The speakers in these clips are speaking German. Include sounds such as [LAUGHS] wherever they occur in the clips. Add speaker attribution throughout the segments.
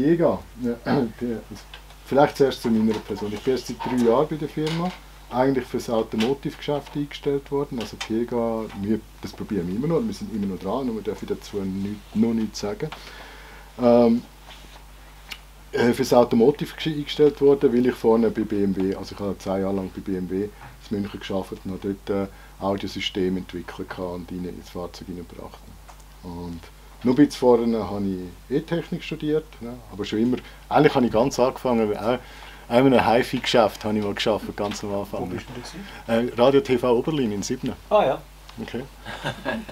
Speaker 1: Piega, [CLEARS THROAT] vielleicht zuerst zu meiner Person. Ich bin erst seit drei Jahren bei der Firma, eigentlich für das Automotive-Geschäft eingestellt worden. Also Piega, wir, das probieren wir immer noch, wir sind immer noch dran und wir dürfen dazu nicht, noch nichts sagen. Ähm, äh, für das Automotive eingestellt worden, weil ich vorne bei BMW, also ich habe zwei Jahre lang bei BMW in München gearbeitet und habe dort äh, Audiosystem entwickelt und in ins Fahrzeug hineingebracht. Und nur ein bisschen vorher habe ich E-Technik studiert, ne? aber schon immer, eigentlich habe ich ganz angefangen, auch, auch in einem HiFi-Geschäft habe ich mal geschafft, ganz am Anfang. Wo bist du äh, Radio TV Oberlin in Sibnen.
Speaker 2: Ah ja.
Speaker 1: Okay.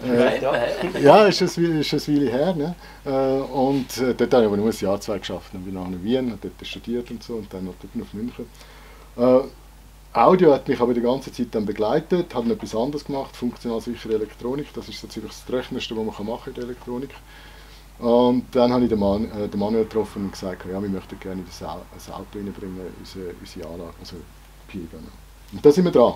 Speaker 1: [LAUGHS] äh, ja, ist ein, ist ein Weile her. Ne? Äh, und äh, dort habe ich aber nur ein Jahr, zwei geschafft. Dann bin ich nach Wien, habe dort studiert und so und dann noch auf München. Audio hat mich aber die ganze Zeit dann begleitet, hat etwas anderes gemacht, funktional sichere Elektronik, das ist natürlich das Rechnendste, was man machen kann in der Elektronik. Und dann habe ich den, Mann, äh, den Manuel getroffen und gesagt, ja, wir möchten gerne das, das Auto reinbringen, unsere, unsere Anlage, also Piega. Und da sind wir dran.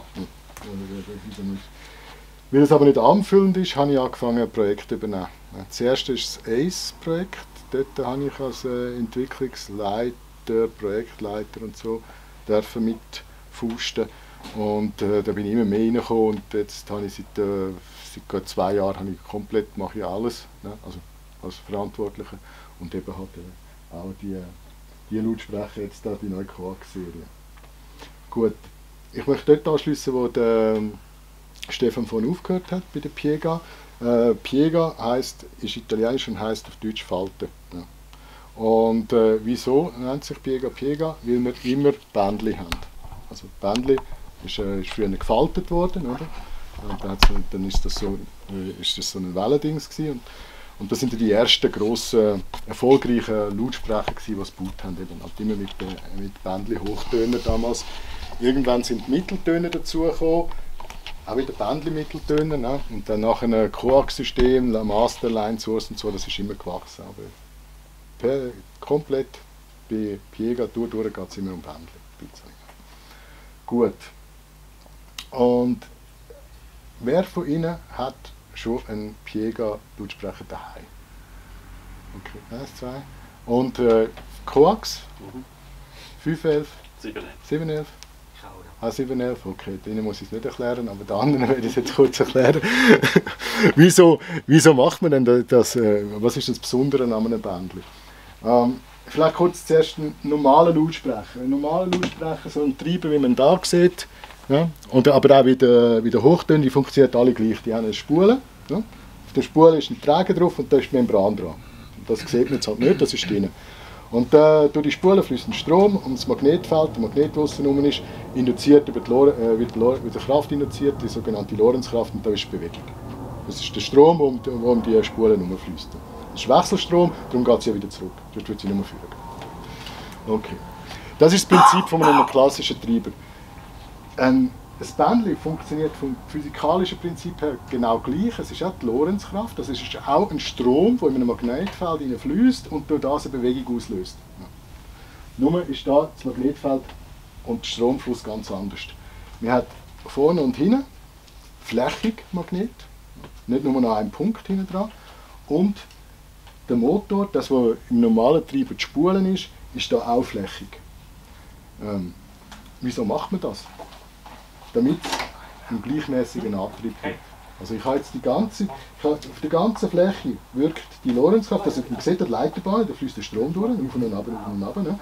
Speaker 1: Weil es aber nicht anfüllend ist, habe ich angefangen, Projekte zu übernehmen. Zuerst ist das ACE-Projekt. Dort habe ich als äh, Entwicklungsleiter, Projektleiter und so dürfen mitfusten. Und äh, da bin ich immer mehr reingekommen und jetzt habe ich seit, äh, seit zwei Jahren habe ich komplett, mache ich alles, ne? also als Verantwortlicher und eben halt äh, auch die, die Lautsprecher jetzt da, die neue Quark-Serie. Gut, ich möchte dort anschließen, wo der Stefan von aufgehört hat bei der Piega. Äh, Piega heißt, ist italienisch und heißt auf Deutsch Falte. Ja. Und äh, wieso nennt sich Piega Piega? Weil wir immer Bändli haben. Also Bändli ist, äh, ist früher gefaltet worden, oder? Und dann, dann ist, das so, äh, ist das so ein Wellendings gewesen. Und, und das sind die ersten grossen, erfolgreichen Lautsprecher gewesen, die es gebaut haben. Eben halt immer mit, äh, mit Bändli Hochtöner damals. Irgendwann sind Mitteltöne dazugekommen auch wieder Bändli-Mitteltöne. Ne? Und dann nachher ein Coax-System, Masterline, Source und so, das ist immer gewachsen. Aber per, komplett bei Piega durch, durch geht es immer um Bändli. Gut. Und wer von Ihnen hat schon einen Piega-Lautsprecher daheim? Okay, eins, zwei. Und äh, Coax? Mhm. 511? 711. 711? Ah, 711, okay, denen muss ich es nicht erklären, aber den anderen [LAUGHS] werde ich es jetzt kurz erklären. [LAUGHS] wieso, wieso macht man denn das, äh, was ist das Besondere an einem Bändchen? Ähm, vielleicht kurz zuerst einen normalen Lautsprecher. Ein normaler Lautsprecher, so ein Treiber, wie man da sieht, ja, und, aber auch wieder, wieder Hochtöne, die funktionieren alle gleich. Die haben eine Spule, ja. auf der Spule ist ein Träger drauf und da ist die Membran dran. Das sieht man jetzt halt nicht, das ist drin. Und äh, durch die Spule fließt ein Strom und das Magnetfeld, der Magnet, der außen ist, induziert über die Lore, äh, wird, wird Kraft induziert, die sogenannte Lorenzkraft, und da ist Bewegung. Das ist der Strom, der um, die, um die Spule herumfließt. Das ist Wechselstrom, darum geht sie ja wieder zurück. Dort wird sie nicht mehr führen. Okay. Das ist das Prinzip von einem klassischen Treiber. Ein das Bändchen funktioniert vom physikalischen Prinzip her genau gleich. Es ist auch die Lorenzkraft, das ist auch ein Strom, der in einem Magnetfeld fließt und durch das eine Bewegung auslöst. Nur ist da das Magnetfeld und der Stromfluss ganz anders. Man hat vorne und hinten flächig Magnet, nicht nur noch einen Punkt hinten dran. Und der Motor, das was im normalen Treiber die Spulen ist, ist da auch flächig. Ähm, wieso macht man das? damit es einen gleichmäßigen Antrieb gibt. Also ich habe jetzt die ganze, habe, auf der ganzen Fläche wirkt die Lorenzkraft, also man sieht die Leiterbahn, da fließt der Strom durch, auf und ab, auf und ab. Ne?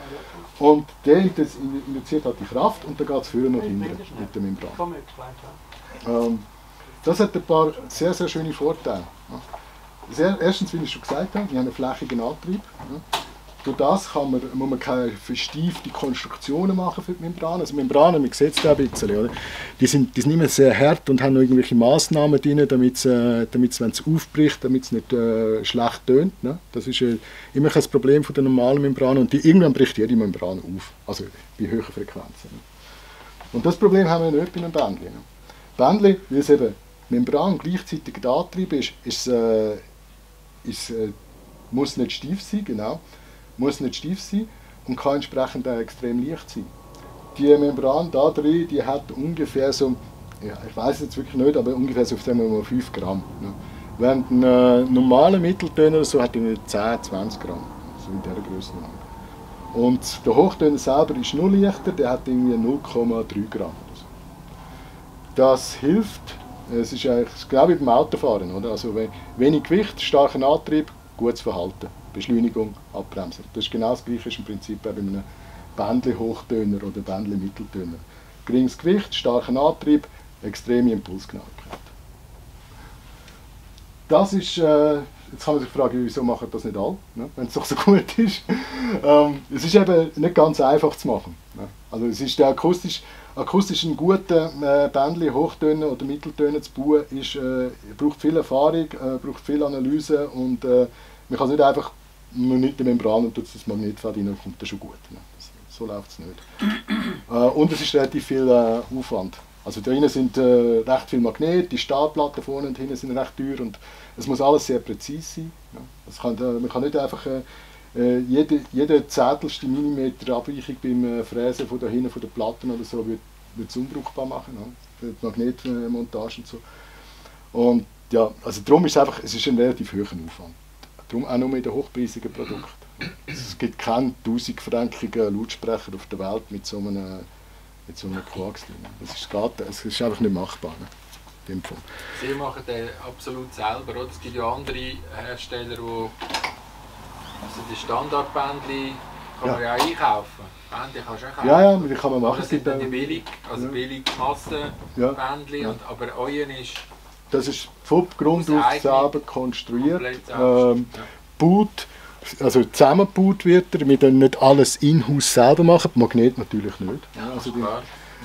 Speaker 1: Und der induziert halt die Kraft und dann geht es vorne und hinten mit dem Membran. Ähm, das hat ein paar sehr, sehr schöne Vorteile. Erstens, wie ich schon gesagt habe, wir haben einen flächigen Antrieb. Durch das kann man, muss man keine verstiefte Konstruktionen machen für die Membranen. Also Membranen, man sieht es da ein bisschen, oder? Die, sind, die sind immer sehr hart und haben noch irgendwelche Maßnahmen drin, damit es, äh, wenn es aufbricht, damit es nicht äh, schlecht tönt. Ne? Das ist äh, immer das Problem von den normalen Membranen und die, irgendwann bricht jede Membran auf, also bei höheren Frequenzen. Ne? Und das Problem haben wir nicht bei einem Bändchen. Ne? Bändchen, weil es eben Membran gleichzeitig der Antrieb ist, ist, äh, ist äh, muss nicht steif sein, genau muss nicht steif sein und kann entsprechend auch extrem leicht sein. Die Membran da drin, die hat ungefähr so, ja, ich weiß jetzt wirklich nicht, aber ungefähr so mal 5 Gramm. Ne? Während ein äh, normaler Mitteltöner so hat er 10, 20 Gramm. so in dieser Größenordnung. Und der Hochtöner selber ist nur leichter, der hat irgendwie 0,3 Gramm. Das hilft, es ist eigentlich genau wie beim Autofahren, oder? also wenig Gewicht, starker Antrieb, gutes Verhalten, Beschleunigung, Abbremsen. Das ist genau das gleiche im Prinzip bei einem Bändli-Hochtöner oder Bändli-Mitteltöner. Geringes Gewicht, starker Antrieb, extreme Impulsgenauigkeit. Das ist, äh, jetzt kann man sich fragen, wieso machen das nicht alle, ne, wenn es doch so [LAUGHS] gut ist. ähm, es ist eben nicht ganz einfach zu machen. Ne? Also es ist akustisch, akustisch einen guten äh, Bändchen, Hochtöne oder Mitteltöne zu bauen, ist, äh, braucht viel Erfahrung, äh, braucht viel Analyse und äh, man kann es nicht einfach nicht die Membran und das Magnetfeld rein, dann kommt das schon gut. Ne? So läuft es nicht. [CLEARS THROAT] Äh, und es ist relativ viel äh, Aufwand. Also da sind äh, recht viele Magnete, die Stahlplatten vorne und hinten sind recht teuer und es muss alles sehr präzise sein. Ja. Kann, man kann nicht einfach äh, jede, jede zehntelste Millimeter Abweichung beim äh, Fräsen von da hinten von den Platten oder so wird es unbrauchbar machen, ja, für die Magnetmontage und so. Und ja, also darum ist es einfach, es ist ein relativ hoher Aufwand. Darum auch nur mit den hochpreisigen Produkten. Es gibt keinen 1000 frankigen Lautsprecher auf der Welt mit so einem, mit so einem Quarks drin. Das ist, geht, es ist einfach nicht machbar. Ne?
Speaker 2: Sie machen den absolut selber, oder? Es gibt ja andere Hersteller, die also die Standardbändchen kann man ja auch einkaufen. Bändchen kannst du auch kaufen.
Speaker 1: Ja, ja, die kann man machen.
Speaker 2: Das sind dann die billig, also ja. billig Massenbändchen, ja. aber euren ist...
Speaker 1: Das ist vom Grund auf selber konstruiert. Ähm, ja. Boot, also zusammengebaut wird er, wir dann nicht alles in-house selber machen, Magnet natürlich nicht.
Speaker 2: Ja, also die,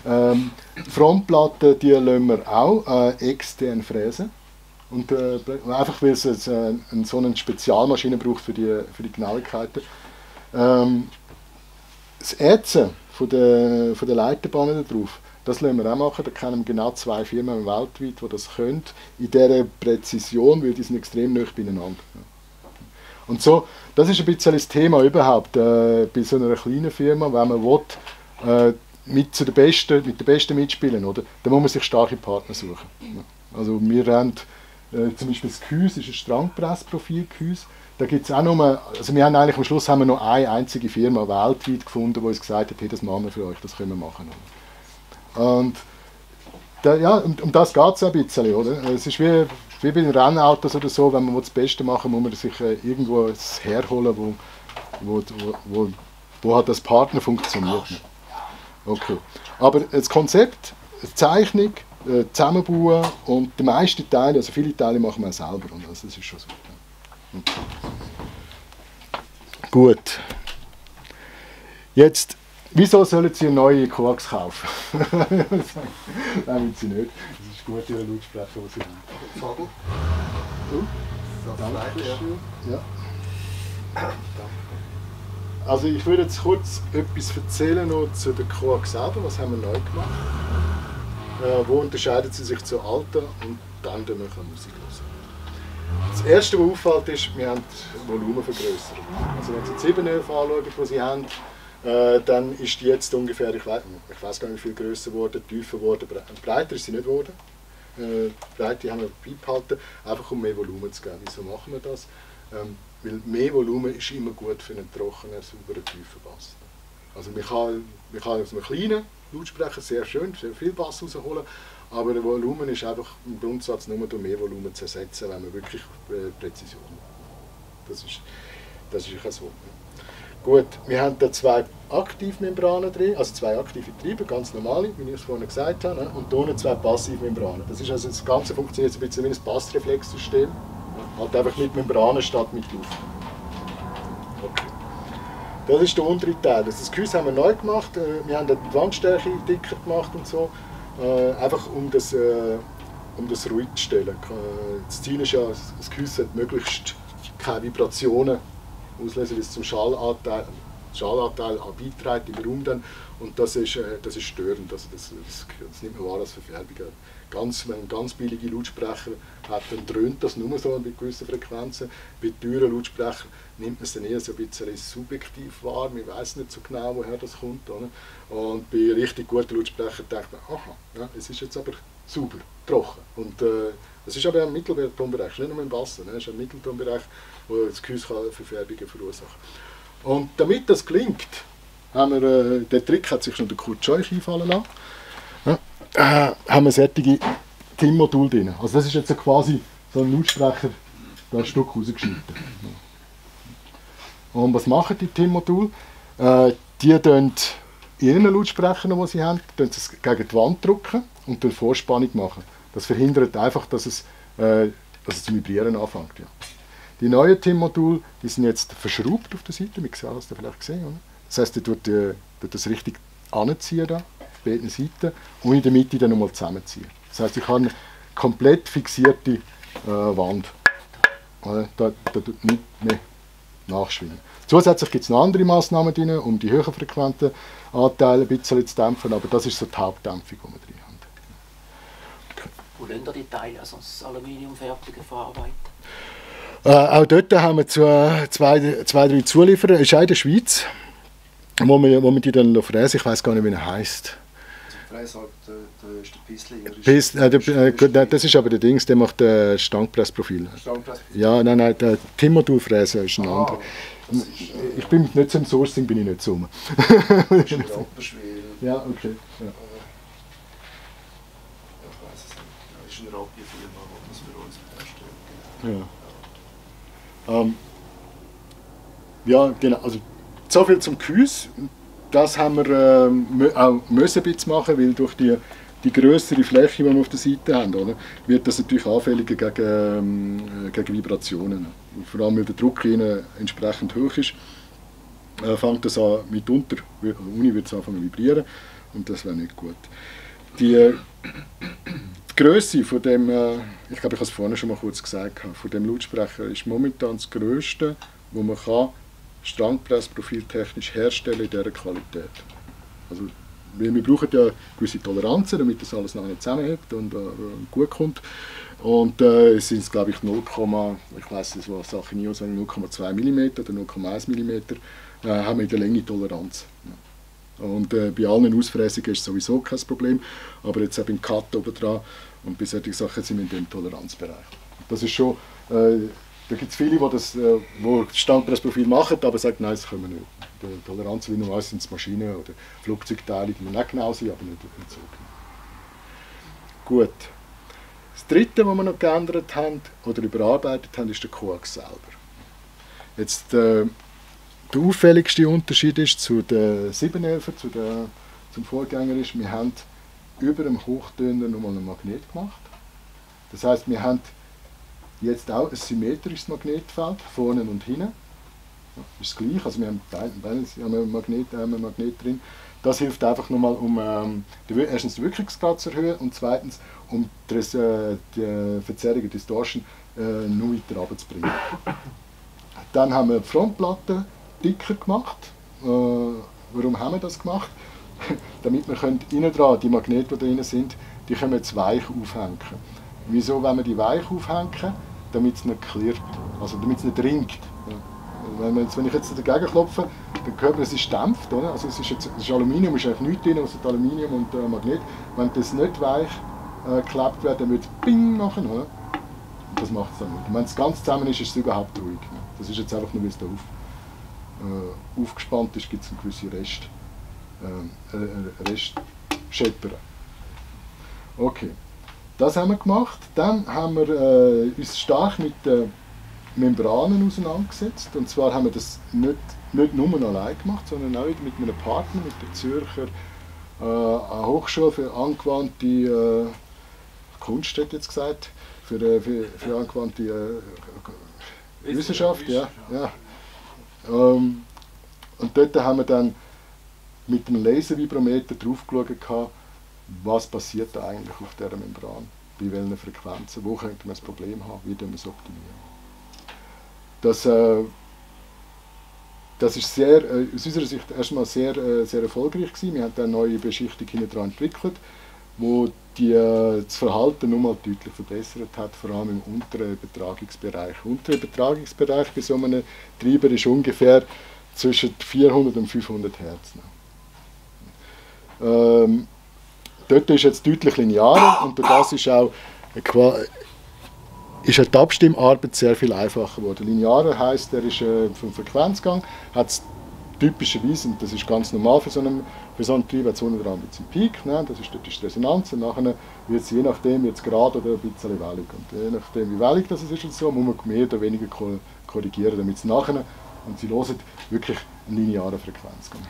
Speaker 1: ähm, Frontplatten die lassen wir auch äh, extern fräsen. Und, äh, einfach weil es äh, so eine Spezialmaschine braucht für die, für die Genauigkeiten. Ähm, das Ätzen von der, von der Leiterbahnen drauf, das lassen wir auch machen. Da kennen wir genau zwei Firmen weltweit, die das können. In dieser Präzision, weil die sind extrem nah beieinander. Und so, das ist ein bisschen das Thema überhaupt äh, bei so einer kleinen Firma, wenn man will, äh, mit, zu der Besten, mit den Besten mitspielen, oder? dann muss man sich starke Partner suchen. Also wir haben äh, zum Beispiel das Gehäuse ist ein Strangpressprofil-Gehäuse. Da gibt's auch nur, also wir haben eigentlich am Schluss haben wir noch eine einzige Firma weltweit gefunden, die uns gesagt hat, hey, das machen wir für euch, das können wir machen. Und da, ja, um, um das geht es ein bisschen, oder? Es ist wie, wie bei den Rennautos oder so, wenn man das Beste machen muss man sich äh, irgendwo herholen, wo, wo, wo, wo, wo halt das Partner funktioniert. Okay. Aber das Konzept, die Zeichnung, äh, zusammenbauen und die meisten Teile, also viele Teile machen wir selber und also das ist schon so. Okay. Gut. Jetzt, wieso sollen Sie eine neue Quarks kaufen? [LAUGHS] Nein, Sie nicht. Das ist gut, Ihre Lautsprecher, die Sie haben.
Speaker 2: Vogel.
Speaker 1: Du? Dankeschön. Ja. Also ich würde jetzt kurz etwas erzählen noch zu der Quark selber, was haben wir neu gemacht. Äh, wo unterscheidet sie sich zu alten und dann wir Musik hören. Das erste, was auffällt, ist, wir haben die Volumenvergrößerung. Also wenn Sie die 711 anschauen, die Sie haben, äh, dann ist die jetzt ungefähr, ich weiß, ich weiß gar nicht, wie viel größer geworden, tiefer geworden, breiter ist sie nicht geworden. Äh, Breite haben wir beibehalten, einfach um mehr Volumen zu geben. Wieso machen wir das? Ähm, weil mehr Volumen ist immer gut für einen trockenen, sauberen, tiefen Bass. Also man kann, man kann aus einem kleinen Lautsprecher sehr schön, sehr viel Bass rausholen, aber der Volumen ist einfach im Grundsatz nur durch mehr Volumen zu ersetzen, wenn man wirklich äh, Präzision hat. Das ist, das ist so. Gut, wir haben da zwei Aktivmembranen drin, also zwei aktive Triebe, ganz normale, wie ich es vorhin gesagt habe, ne? und hier zwei Passivmembranen. Das, ist also das Ganze funktioniert ein bisschen wie ein Passreflexsystem, halt einfach mit Membranen statt mit Luft. Das ist der untere Teil. Das Gehäuse haben wir neu gemacht. Äh, wir haben die Wandstärke dicker gemacht und so. Äh, einfach um das, äh, um das ruhig zu stellen. Das Ziel ist ja, das Gehäuse hat möglichst keine Vibrationen auslösen, wie es zum Schallanteil, Schallanteil beiträgt im Raum dann. Und das ist, das ist störend. Also das, das, das nimmt man wahr als Verfärbung ganz, wenn ganz billige Lautsprecher hat, dann dröhnt das nur so bei gewissen Frequenzen. Bei teuren Lautsprechern nimmt man es dann eher so ein bisschen subjektiv wahr. Man weiß nicht so genau, woher das kommt. Oder? Und bei richtig guten Lautsprechern denkt man, aha, ja, es ist jetzt aber sauber. trocken. Und äh, ist aber im Mitteltonbereich, nicht nur im Wasser, ne? das ist ein Mitteltonbereich, wo das Gehäuse Verfärbungen verursachen kann. Und damit das gelingt, haben wir, äh, der Trick hat sich schon der Kurt Scheuch einfallen lassen, äh, haben wir solche TIM-Module drin. Also das ist jetzt quasi so ein Lautsprecher, da ein Stück rausgeschnitten. Und was machen die TIM-Module? Äh, die tun ihren Lautsprechern, die sie haben, es gegen die Wand drücken und dann Vorspannung machen. Das verhindert einfach, dass es, äh, dass es zu vibrieren anfängt. Ja. Die neuen TIM-Module sind jetzt verschraubt auf der Seite, man sieht das vielleicht gesehen. Oder? Das heisst, er tut, äh, tut das richtig anziehen, da, beiden Seiten, und in der Mitte dann nochmal zusammenziehen. Das heisst, ich habe eine komplett fixierte äh, Wand. Da, da tut nichts mehr nachschwingen. Zusätzlich gibt es noch andere Massnahmen drin, um die höher frequenten Anteile ein bisschen zu dämpfen, aber das ist so die Hauptdämpfung, die wir drin haben.
Speaker 3: Okay. Wo ihr die Teile, also das Aluminiumfertige verarbeiten?
Speaker 1: Äh, auch dort haben wir zwei, zwei, zwei drei Zulieferer. Ist auch in der Schweiz, wo wir, wo wir die dann fräsen. Ich weiß gar nicht, wie er heisst.
Speaker 4: Also der, der ist der Pissli.
Speaker 1: Pis, äh, der, äh, das ist aber der Dings, der macht äh, Stangpressprofil.
Speaker 4: Stangpressprofil?
Speaker 1: Ja, nein, nein, der Timodul-Fräser ist ein ah, anderer. Ist, äh, ich bin nicht im Sourcing, bin ich nicht so.
Speaker 4: das ist. [LAUGHS]
Speaker 1: Ja, okay. Ja.
Speaker 4: Ich weiß es nicht. Das ist ein Rappi-Firma, die das für uns herstellt.
Speaker 1: Ja. Ähm, ja, genau. Also, so viel zum Gehäuse. Das haben wir äh, auch müssen machen, weil durch die, die größere Fläche, die wir auf der Seite haben, oder, wird das natürlich anfälliger gegen, ähm, gegen Vibrationen. Vor allem, weil der Druck ihnen entsprechend hoch ist, äh, fängt das an mitunter, Uni wird es anfangen zu vibrieren und das wäre nicht gut. Die, die Größe von dem, äh, ich glaube, ich habe es vorhin schon mal kurz gesagt, von dem Lautsprecher ist momentan das Größte, wo man kann Strangpressprofil technisch herstellen in dieser Qualität. Also, weil wir brauchen ja gewisse Toleranzen, damit das alles nicht zusammenhält und äh, gut kommt. Und äh, es sind glaube ich 0, ich weiß das war Sache nie sagen 0,2 mm oder 0,1 mm äh, haben wir in der Länge Toleranz. Und äh, bei allen Ausfräsungen ist sowieso kein Problem, aber jetzt beim Cut oben dran und bei solchen Sachen sind wir in dem Toleranzbereich. Das ist schon äh, da gibt es viele, die das äh, Standpressprofil machen, aber sagen, nein, das können wir nicht. Die Toleranz, wie normalerweise sind es Maschinen oder Flugzeugteile, die nicht genau sind, aber nicht, nicht so genau. Gut. Das dritte, was wir noch geändert haben oder überarbeitet haben, ist der Coax selber. Jetzt, äh, der auffälligste Unterschied ist zu den 711 zu der, zum Vorgänger ist, wir haben über dem Hochtöner nochmal einen Magnet gemacht. Das heißt, wir haben Jetzt auch ein symmetrisches Magnetfeld, vorne und hinten. Ja, ist gleich, also wir haben beides haben ein Magnet, haben ein Magnet drin. Das hilft einfach nochmal, um ähm, erstens den Wirkungsgrad zu erhöhen und zweitens, um die, äh, die Verzerrung, die Distortion äh, noch weiter runterzubringen. [LAUGHS] Dann haben wir die Frontplatte dicker gemacht. Äh, warum haben wir das gemacht? [LAUGHS] Damit wir innen dran, die Magnete, die da drin sind, die können wir jetzt weich aufhängen. Wieso wollen wir die weich aufhängen? Damit es nicht klirrt, also damit es nicht ringt. Wenn, jetzt, wenn ich jetzt dagegen klopfe, dann hört es ist dämpft. Oder? Also es ist, jetzt, es ist Aluminium, es ist eigentlich nichts drin, außer Aluminium und äh, Magnet. Wenn das nicht weich äh, geklebt wird, dann wird es Bing machen. Oder? Und das macht es dann nicht. Und wenn es ganz zusammen ist, ist es überhaupt ruhig. Ne? Das ist jetzt einfach nur, wie es da auf, äh, aufgespannt ist, gibt es einen gewissen Rest, äh, äh Rest Scheppern. Okay. Das haben wir gemacht. Dann haben wir äh, uns stark mit den Membranen auseinandergesetzt. Und zwar haben wir das nicht, nicht nur allein gemacht, sondern auch mit einem Partner, mit der Zürcher äh, Hochschule für angewandte äh, Kunst, hätte jetzt gesagt, für, äh, für, für angewandte äh, Wissenschaft. Ja, ja. Ähm, und dort haben wir dann mit dem Laservibrometer drauf geschaut, was passiert da eigentlich auf dieser Membran, bei welchen Frequenzen, wo könnte man das Problem haben, wie man es optimieren. Das, äh, das ist sehr, äh, aus unserer Sicht erstmal sehr, äh, sehr erfolgreich gewesen. Wir haben eine neue Beschichtung hinten entwickelt, wo die, äh, das Verhalten nochmal deutlich verbessert hat, vor allem im unteren Übertragungsbereich. Der untere Übertragungsbereich bei so einem Treiber ist ungefähr zwischen 400 und 500 Hertz. Ähm, dort ist jetzt deutlich linearer und durch das ist auch ist die Abstimmarbeit sehr viel einfacher geworden. Linearer heisst, der ist äh, vom Frequenzgang, hat typischerweise, und das ist ganz normal für so einen, für so einen Trieb, hat es unten dran ein Peak, ne? das ist dort ist die Resonanz, und nachher wird es je nachdem jetzt gerade oder ein bisschen wellig. Und je nachdem wie wellig das ist und so, muss man mehr oder weniger ko- korrigieren, damit es nachher, und Sie hören, wirklich einen linearen Frequenzgang.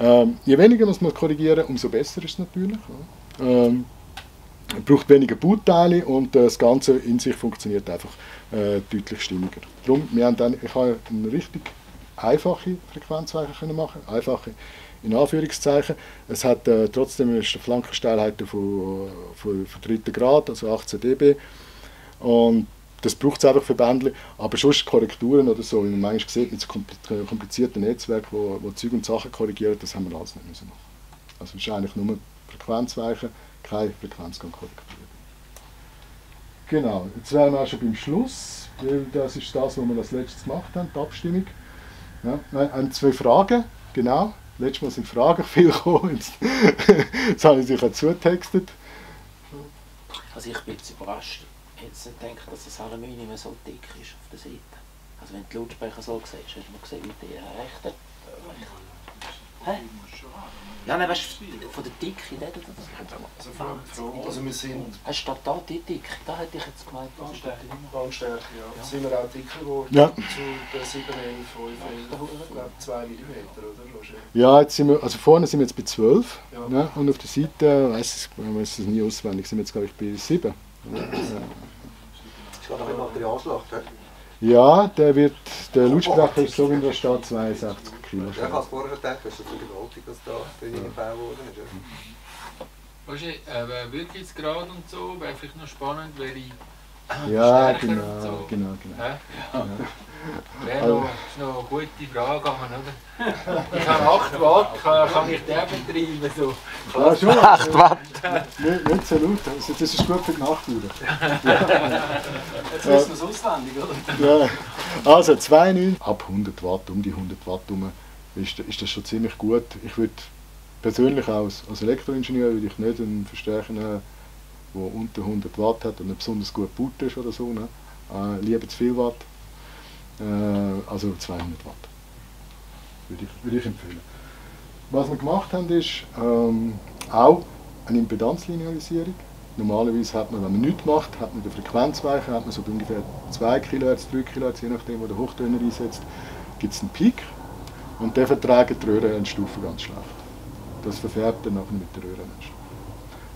Speaker 1: Ähm, je weniger muss man korrigieren, umso besser ist es natürlich. Ähm, braucht weniger Bauteile und äh, das Ganze in sich funktioniert einfach äh, deutlich stimmiger. Darum, wir haben dann, ich habe eine richtig einfache Frequenzweiche können machen, einfache in Anführungszeichen. Es hat äh, trotzdem eine Flankensteilheit von, von, von dritten Grad, also 18 dB. Und das braucht es einfach für Bändchen. Aber sonst Korrekturen oder so, wie man manchmal sieht, mit so kompli- komplizierten Netzwerken, wo, wo Zeug und Sachen korrigieren, das haben wir alles nicht müssen machen. Also es ist eigentlich nur Frequenzweichen, keine Frequenzgangkorrektur. Genau, jetzt wären wir auch schon beim Schluss, weil das ist das, was wir als letztes gemacht haben, die Abstimmung. Ja, wir zwei Fragen, genau. Letztes Mal sind Fragen [LAUGHS] viel gekommen, jetzt, [LAUGHS] jetzt habe ich sich auch zugetextet.
Speaker 3: Also ich bin jetzt überrascht. Ich hätte nicht gedacht, dass das Aluminium so dick ist auf der Seite. Also wenn du die Lautsprecher so siehst, hätte man gesehen, wie die rechte... Hä? Ja, nein, weißt du, von der Dicke, nicht?
Speaker 4: Also, vor allem die Frage, also wir sind
Speaker 3: Hast du da die Dicke? Da hätte ich jetzt gemeint, das dort drin.
Speaker 4: Bahnstärke, ja. Sind wir auch dicker geworden
Speaker 1: Ja.
Speaker 4: zu der 711, 5, ich glaube 2 mm, oder Roger?
Speaker 1: Ja, jetzt sind wir, also vorne sind wir jetzt bei 12
Speaker 4: Ja.
Speaker 1: ne? und auf der Seite, weiß ich weiß es nie auswendig, sind wir jetzt glaube ich bei 7.
Speaker 5: Es [CLEARS THROAT] auch immer Materialschlacht. hä?
Speaker 1: Ja, der wird, der Lautsprecher ist so wie der steht 62 Kilo.
Speaker 5: Ja, ich habe es vorher schon gedacht, das ist so gewaltig, was da drin gebaut worden ist. ja.
Speaker 2: Weißt du, äh, Wirkungsgrad und so, wäre vielleicht noch spannend, wäre ich
Speaker 1: Ja, genau,
Speaker 2: so.
Speaker 1: genau, genau.
Speaker 2: Hä? Wäre noch, ist noch eine gute Frage, oder? Ich habe 8 Watt, kann, kann ich den betreiben? So.
Speaker 1: Ja, schon. [LAUGHS] 8 Watt. Nicht, nicht so laut, also das ist gut für die Nachtruhe. [LAUGHS]
Speaker 6: Jetzt wissen wir es auswendig, oder?
Speaker 1: Ja. Also 92, ab 100 Watt, um die 100 Watt herum, ist, ist das schon ziemlich gut. Ich würde persönlich als, als Elektroingenieur würde ich nicht einen Verstärker nehmen, der unter 100 Watt hat und nicht besonders gut gebaut ist oder so. Ne? Äh, lieber zu viel Watt. Äh, also 200 Watt. Würde ich, würde ich empfehlen. Was wir gemacht haben, ist ähm, auch eine Impedanzlinearisierung. Normalerweise hat man, wenn man nichts macht, hat man die Frequenzweiche, hat man so ungefähr 2 kHz, 3 kHz, je nachdem, wo der Hochtöner einsetzt, gibt es einen Peak und der verträgt die Röhrenendstufe ganz schlecht. Das verfärbt dann nachher mit der Röhrenendstufe.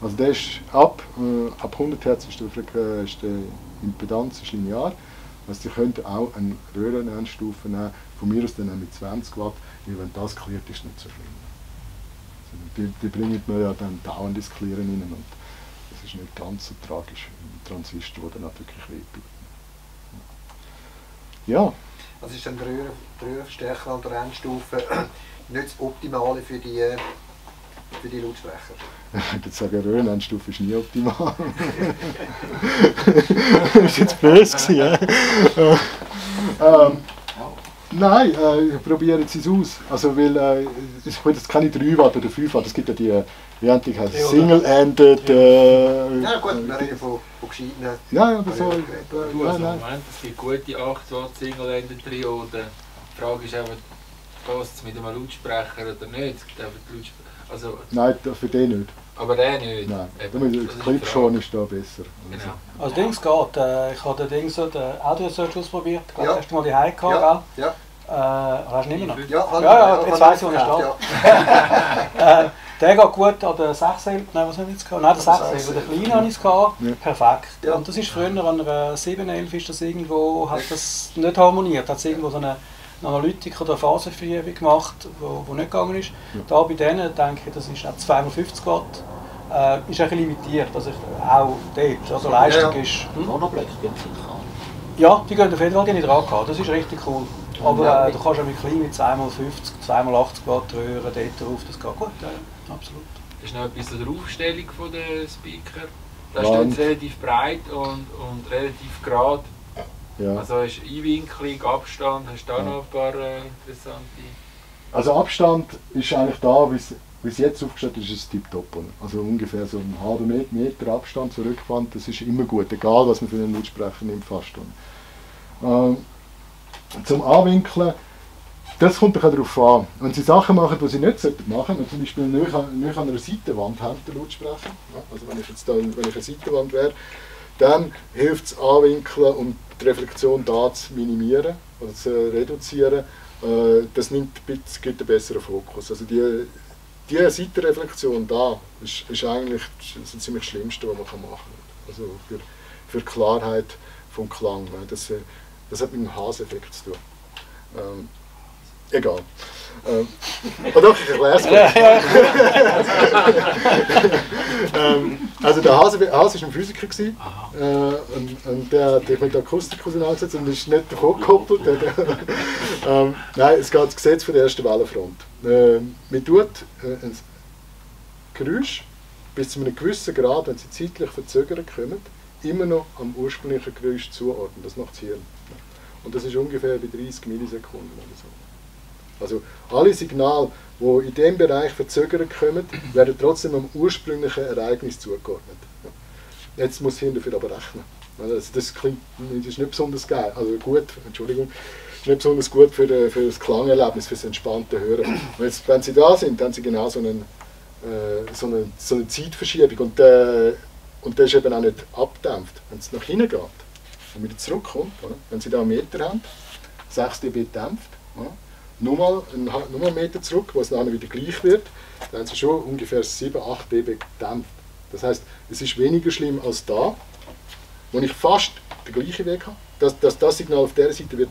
Speaker 1: Also der ist ab, äh, ab 100 Hz ist Frequ- ist der Impedanz ist linear. Also Sie könnten auch eine Röhrenendstufe nehmen, von mir aus dann mit 20 Watt, weil wenn das klärt, ist nicht so schlimm. Die, die bringen mir ja dann dauernd ins Clearen rein und das ist nicht ganz so tragisch im Transistor, der dann auch wirklich wehtut. Ja,
Speaker 5: Also ist dann der Röhrenverstärker an der Endstufe [CLEARS THROAT] nicht das Optimale für die, äh, für die Lautsprecher. [LAUGHS]
Speaker 1: ich würde sagen, Röhrenendstufe ist nie optimal. das [LAUGHS] ist jetzt böse gewesen, ja? [LAUGHS] ähm, Nein, äh, probieren Sie es aus. Also, weil, äh, ich will jetzt keine 3 Watt oder 5 Watt, es gibt ja die, wie nennt die heißt, Single-Ended. Äh,
Speaker 5: Ja gut,
Speaker 1: äh,
Speaker 5: wir reden von, von gescheiten...
Speaker 1: ja, ja, aber so. Äh,
Speaker 2: Du, also
Speaker 1: nein.
Speaker 2: Moment, es gibt gute 8 Watt Single Ender Trioden. Die Frage ist eben, passt es mit einem Lautsprecher oder nicht? Also,
Speaker 1: nein, für den nicht.
Speaker 2: aber der nicht.
Speaker 1: Nein,
Speaker 2: Eben, das
Speaker 1: Clip schon ist da besser.
Speaker 2: Genau.
Speaker 6: Also Dings geht. Äh, ich habe den Dings so, den Audio Search ausprobiert. Ich glaube,
Speaker 5: Ja.
Speaker 6: hast du mal die Heim gehabt,
Speaker 5: Ja, ja,
Speaker 6: Äh, hast du nicht mehr noch?
Speaker 5: ja,
Speaker 6: Ja, ja, jetzt weiss ich, wo er
Speaker 5: ja,
Speaker 6: steht. [LAUGHS] Äh, der geht gut an der 6 Nein, was habe ich jetzt gehabt? Nein, der 6
Speaker 5: Also
Speaker 6: der kleine habe ich es gehabt.
Speaker 1: Ja.
Speaker 6: Perfekt.
Speaker 5: Ja.
Speaker 6: Und das ist früher an einer 711 ist das irgendwo, hat das nicht harmoniert. Hat es irgendwo so eine Analytik oder eine Phasenverschiebung gemacht, wo, wo nicht gegangen ist.
Speaker 1: Ja.
Speaker 6: Da bei denen denke ich, das ist auch 250 Watt. Äh, ist ein bisschen limitiert, also ich, auch dort. Also Leistung
Speaker 5: Ja.
Speaker 6: ist... Hm?
Speaker 3: Monoblöcke gehen an.
Speaker 6: Ja, die gehen auf jeden Fall die nicht dran. Das ist richtig cool. Aber äh, du kannst auch mit klein mit 2x50, 2x80 Watt Röhren dort drauf, das geht gut, ja, absolut.
Speaker 2: Das ist noch etwas zu der Aufstellung von der Speaker. Da
Speaker 1: Wand.
Speaker 2: steht relativ breit und, und relativ gerade.
Speaker 1: Ja.
Speaker 2: Also ist Einwinklung, Abstand, hast du da
Speaker 1: Ja.
Speaker 2: noch ein paar äh, interessante...
Speaker 1: Also Abstand ist eigentlich da, wie es jetzt aufgestellt ist, ist es tiptop. Also ungefähr so einen halben Met- Meter Abstand zur Rückwand, das ist immer gut, egal was man für einen Lautsprecher nimmt, fast. Ähm, zum Anwinkeln, das kommt auch darauf an. Wenn Sie Sachen machen, die Sie nicht sollten machen, wenn zum Beispiel nicht an, nicht an einer Seitenwand hängt, der Lautsprecher, also wenn ich jetzt da, wenn ich eine Seitenwand wäre, dann hilft es Anwinkeln, um die Reflexion da zu minimieren oder zu reduzieren. Äh, das nimmt, ein bisschen- gibt einen besseren Fokus. Also die, die Seitenreflexion da ist, ist eigentlich das ziemlich Schlimmste, was man machen kann. Also für, für Klarheit vom Klang. Das, äh, das hat mit dem Haseffekt zu tun. Ähm, egal. Ähm, oh doch, ich erkläre es [LAUGHS] kurz. Also der Hase, Hase war ein Physiker gewesen, äh, und, und der hat sich mit der Akustik auseinandergesetzt und ist nicht davon gekoppelt. [LAUGHS] Ähm, nein, es geht das Gesetz von der ersten Wellenfront. Äh, man tut äh, ein Geräusch bis zu einem gewissen Grad, wenn sie zeitlich verzögert kommen, immer noch am ursprünglichen Geräusch zuordnen. Das macht das Hirn. Und das ist ungefähr bei 30 Millisekunden oder so. Also alle Signale, die in diesem Bereich verzögert kommen, werden trotzdem am ursprünglichen Ereignis zugeordnet. Jetzt muss Hirn dafür aber rechnen. Weil Das, klingt, das ist nicht besonders geil, also gut, Entschuldigung, ist nicht besonders gut für, äh, für das Klangerlebnis, für das entspannte Hören. Jetzt, wenn Sie da sind, haben Sie genau so, einen, äh, so, eine, so eine Zeitverschiebung und, äh, und das ist eben auch nicht abdämpft. Wenn es nach hinten geht und wieder zurückkommt, oder? wenn Sie da einen Meter haben, 6 dB dämpft, oder? Nur mal einen, ha- nur mal einen Meter zurück, wo es dann wieder gleich wird, dann haben Sie schon ungefähr 7, 8 dB gedämpft. Das heißt, es ist weniger schlimm als da, wo ich fast den gleichen Weg habe. Das, das, das Signal auf der Seite wird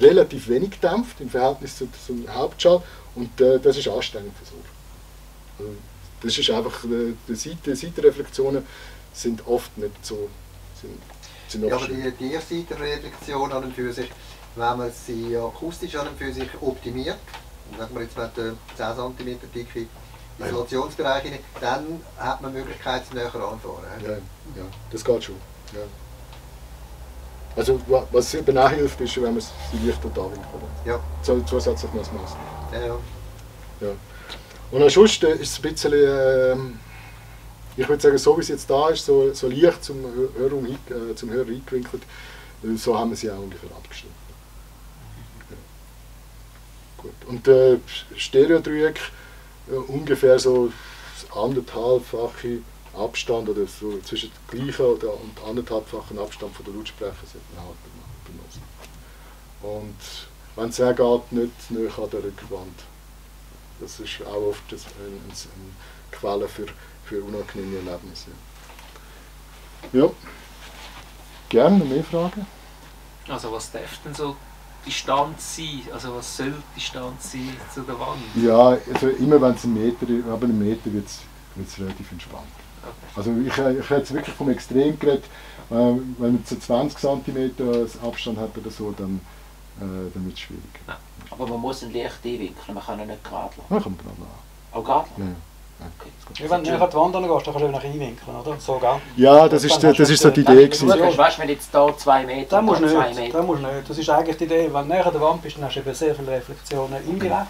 Speaker 1: relativ wenig gedämpft im Verhältnis zu, zum Hauptschall und äh, das ist anstrengend fürs Ohr. Also, das ist einfach, äh, die Seite, Seitenreflexionen sind oft nicht so, sind, sind
Speaker 5: Ja, aber die, die Seitenreflexion an und für sich, wenn man sie akustisch an und für sich optimiert, und sagen wir jetzt mit äh, 10 cm dicke Isolationsbereich rein, dann hat man die Möglichkeit, es näher anzufahren.
Speaker 1: Ja, ja, das geht schon. Ja. Also wa- was eben auch hilft, ist, wenn man es leicht anwinkt.
Speaker 5: Ja.
Speaker 1: So, zusätzlich noch das Maß.
Speaker 5: Ja, ja.
Speaker 1: Ja. Und ansonsten ist es ein bisschen, ähm, ich würde sagen, so wie es jetzt da ist, so, so leicht zum, Hör- Hörung, hin- äh, zum Hörer eingewinkelt, äh, so haben wir sie auch ungefähr abgestimmt. Gut. Und äh, Stereodreieck, äh, ungefähr so anderthalbfache Abstand oder so zwischen gleichen oder und anderthalbfachen Abstand von der Lautsprecher sollte man halt benutzen. Und wenn es geht, nicht näher an der Rückwand. Das ist auch oft das- ein, ein, eine Quelle für, für unangenehme Erlebnisse. Ja. Gerne noch mehr Fragen?
Speaker 7: Also was darf denn so Distanz sein? Also was soll die Distanz sein zu der Wand?
Speaker 1: Ja, also immer wenn es ein Meter ist, aber ein Meter wird es relativ entspannt.
Speaker 7: Okay.
Speaker 1: Also ich, ich habe jetzt wirklich vom Extrem geredet. Äh, wenn man so 20 cm Abstand hat oder so, dann, äh, dann wird es schwierig.
Speaker 3: Aber man muss ihn leicht einwinkeln, man kann ihn nicht gerade lassen.
Speaker 1: Ja, kommt dran an.
Speaker 3: Auch gerade
Speaker 1: Ja.
Speaker 3: lassen?
Speaker 1: Ja.
Speaker 3: Okay.
Speaker 6: Wenn du nicht an die Wand angehst, dann kannst du eben nach einwinkeln, oder? So, gell?
Speaker 1: Ja, das ist, das ist so die Idee. Gewesen.
Speaker 3: weißt du, wenn jetzt hier zwei Meter
Speaker 6: Das musst
Speaker 3: zwei. Meter.
Speaker 6: Das musst du nicht. Das ist eigentlich die Idee. Wenn du näher an der Wand bist, dann hast du eben sehr viele Reflexionen indirekt.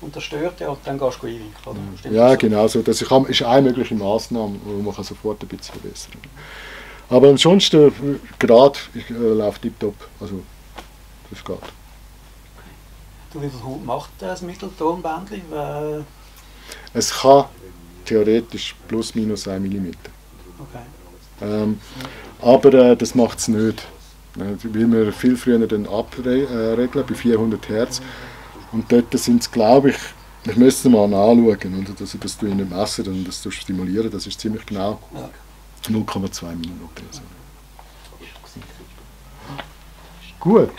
Speaker 6: Und das stört ja und dann gehst du einwinkeln. Oder? Stimmt
Speaker 1: Ja,
Speaker 6: das?
Speaker 1: genau. So. Das ist eine mögliche Maßnahme, die man kann sofort ein bisschen verbessern kann. Aber ansonsten, äh, gerade ich, äh, läuft tiptop. Also, das geht.
Speaker 6: Du, wie viel Haut macht das Mitteltonbändchen? Äh,
Speaker 1: Es kann theoretisch plus minus 1 mm.
Speaker 6: Okay.
Speaker 1: Ähm, aber äh, das macht es nicht. Äh, weil wir viel früher dann abregeln bei 400 Hertz. Und dort sind es, glaube ich, ich müsste es mal anschauen, oder, dass ich das nicht messen und das stimulieren, das ist ziemlich genau
Speaker 6: Ja.
Speaker 1: 0,2 Minuten. Also. Gut.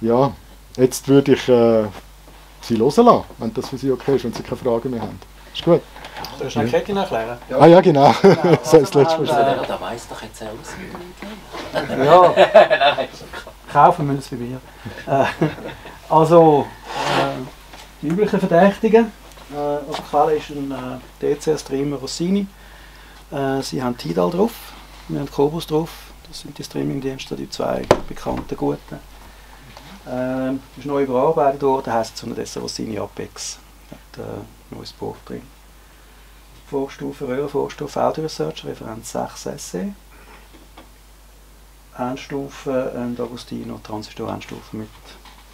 Speaker 1: Ja, jetzt würde ich äh, Sie hören lassen, wenn das für Sie okay ist, wenn Sie keine Fragen mehr haben. Ist gut?
Speaker 6: Soll ich schnell Kettchen erklären?
Speaker 1: Ah ja, genau. das [LAUGHS] ist das letzte
Speaker 6: wir
Speaker 1: Mal.
Speaker 3: Ja, da weiss doch jetzt aus.
Speaker 6: Ja, [LAUGHS] kaufen müssen es bei mir. Äh, also, äh, die üblichen Verdächtigen. Äh, also Quelle ist ein äh, DCS-Streamer Rossini. Äh, sie haben Tidal drauf, wir haben Cobus drauf. Das sind die Streamingdienste, die zwei bekannten guten. Ähm, ist neu überarbeitet worden, heisst jetzt unterdessen Rossini Apex. Hat äh, neues Buch drin. Vorstufe, Röhrenvorstufe, Audio Research, Referenz 6 SE. Endstufe, ein D'Agostino Transistor Endstufe mit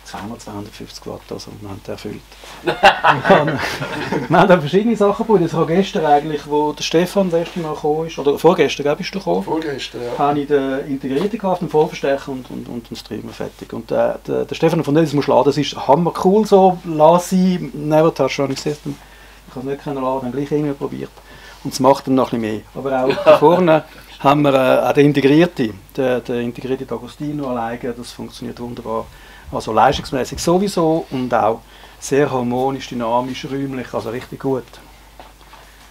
Speaker 6: 200, 250 Watt, also wir haben den erfüllt. [LAUGHS] wir haben dann verschiedene Sachen gebaut. Also gestern eigentlich, wo der Stefan das erste Mal gekommen ist, oder vorgestern, gell, bist du gekommen?
Speaker 4: Vorgestern, ja.
Speaker 6: habe ich den Integrierten gehabt, den Vollverstärker und, und, und den Streamer fertig. Und äh, der, der Stefan von Dennis muss laden, das ist hammer cool so, lass sie, never touch running system. Ich kann es nicht können laden, dann gleich irgendwie probiert. Und es macht dann noch ein bisschen mehr. Aber auch [LAUGHS] da vorne haben wir äh, auch den Integrierten, der, der integrierte D'Agostino alleine, das funktioniert wunderbar. Also leistungsmäßig sowieso und auch sehr harmonisch, dynamisch, räumlich, also richtig gut.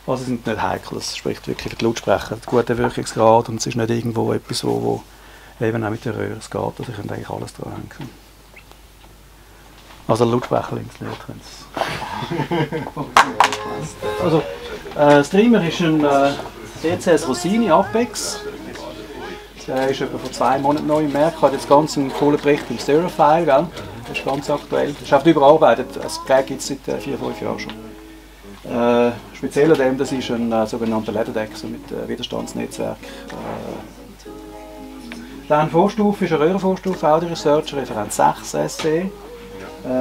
Speaker 6: Also sie sind nicht heikel, es spricht wirklich für die Lautsprecher, einen guten Wirkungsgrad und es ist nicht irgendwo etwas, wo, wo eben auch mit der Röhre es geht, also ich könnte eigentlich alles dran hängen. Also Lautsprecher links nicht, [LAUGHS] Also, äh, Streamer ist ein äh, DCS Rossini Apex. Der ist etwa vor zwei Monaten neu im Markt, hat jetzt ganz einen coolen Bericht im Stereofile, gell? Das ist ganz aktuell. Das ist auch überarbeitet, das Gerät gibt es seit äh, vier, fünf Jahren schon. Äh, speziell an dem, das ist ein äh, sogenannter Ladder-Deck, so mit äh, Widerstandsnetzwerk. Äh, dann Vorstufe ist eine Röhrenvorstufe, Audio Researcher, Referenz 6 SE. Äh,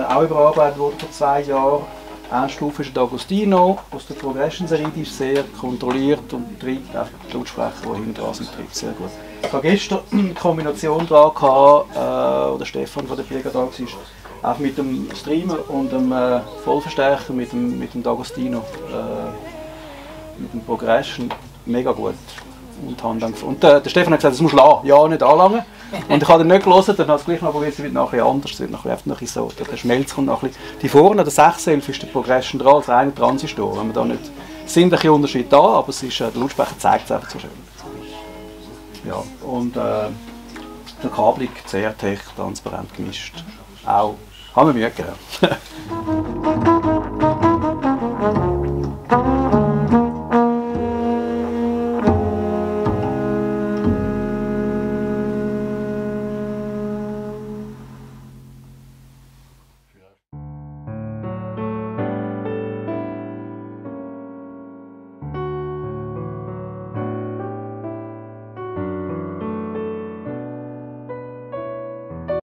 Speaker 6: auch überarbeitet wurde vor zwei Jahren. Endstufe ist der Agostino aus der Progression-Serie, die ist sehr kontrolliert und treibt einfach die Lautsprecher, die hinten dran sind, sehr gut. Ich hatte gestern [CLEARS THROAT] eine Kombination dran, gehabt, äh, wo der Stefan von der Pflege da war, auch mit dem Streamer und dem äh, Vollverstärker, mit dem, mit dem D'Agostino, äh, mit dem Progression, mega gut. Und, und äh, der Stefan hat gesagt, das musst du lassen. Ja, nicht anlangen. Und ich habe dann nicht gelesen, dann hat es gleich noch probiert, es wird nachher anders, es wird nachher einfach noch so, der Schmelz kommt noch ein bisschen. Die vorne, der 611 ist der Progression dran, als reiner Transistor. Wenn man da nicht, sind ein bisschen Unterschiede da, aber es ist, äh, der Lautsprecher zeigt es einfach so schön. Ja, und äh, sehr tech, transparent gemischt. Auch, haben wir Mühe gegeben. [LAUGHS]